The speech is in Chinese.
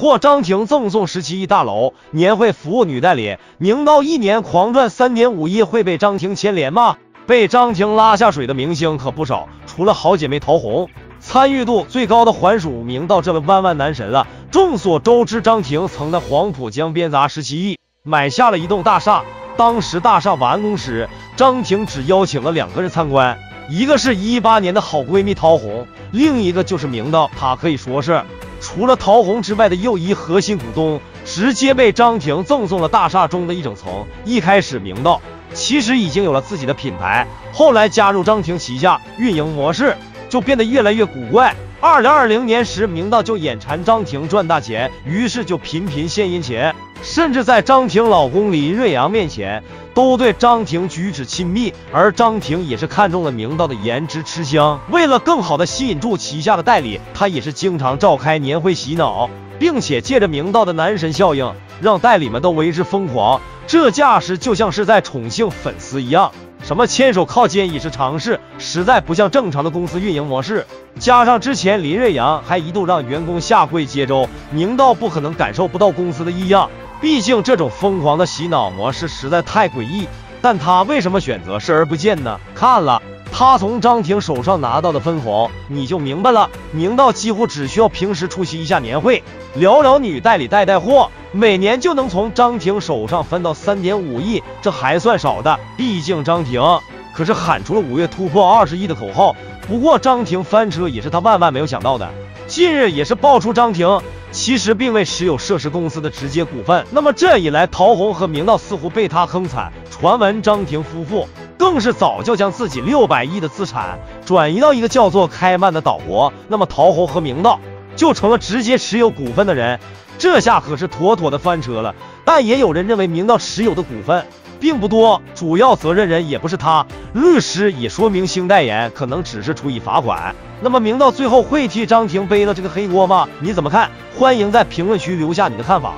获张庭赠送十七亿大楼，年会服务女代理，明道一年狂赚三点五亿，会被张庭牵连吗？被张庭拉下水的明星可不少，除了好姐妹陶虹，参与度最高的还属明道这位万万男神了。众所周知，张庭曾在黄浦江边砸十七亿买下了一栋大厦，当时大厦完工时，张庭只邀请了两个人参观，一个是一八年的好闺蜜陶虹，另一个就是明道，她可以说是除了陶虹之外的又一核心股东，直接被张庭赠送了大厦中的一整层。一开始明道。其实已经有了自己的品牌，后来加入张庭旗下，运营模式就变得越来越古怪。二零二零年时，明道就眼馋张庭赚大钱，于是就频频献殷勤，甚至在张庭老公林瑞阳面前都对张庭举止亲密。而张庭也是看中了明道的颜值吃香，为了更好的吸引住旗下的代理，他也是经常召开年会洗脑，并且借着明道的男神效应，让代理们都为之疯狂。这架势就像是在宠幸粉丝一样，什么牵手靠肩已是常事，实在不像正常的公司运营模式。加上之前林瑞阳还一度让员工下跪接周，明道不可能感受不到公司的异样。毕竟这种疯狂的洗脑模式实在太诡异。但他为什么选择视而不见呢？看了。他从张庭手上拿到的分红，你就明白了。明道几乎只需要平时出席一下年会，聊聊女代理带带货，每年就能从张庭手上分到三点五亿，这还算少的。毕竟张庭可是喊出了五月突破二十亿的口号。不过张庭翻车也是他万万没有想到的。近日也是爆出张庭其实并未持有涉事公司的直接股份。那么这一来，陶虹和明道似乎被他坑惨。传闻张庭夫妇。更是早就将自己六百亿的资产转移到一个叫做开曼的岛国，那么陶虹和明道就成了直接持有股份的人，这下可是妥妥的翻车了。但也有人认为明道持有的股份并不多，主要责任人也不是他，律师也说明星代言可能只是处以罚款。那么明道最后会替张庭背了这个黑锅吗？你怎么看？欢迎在评论区留下你的看法。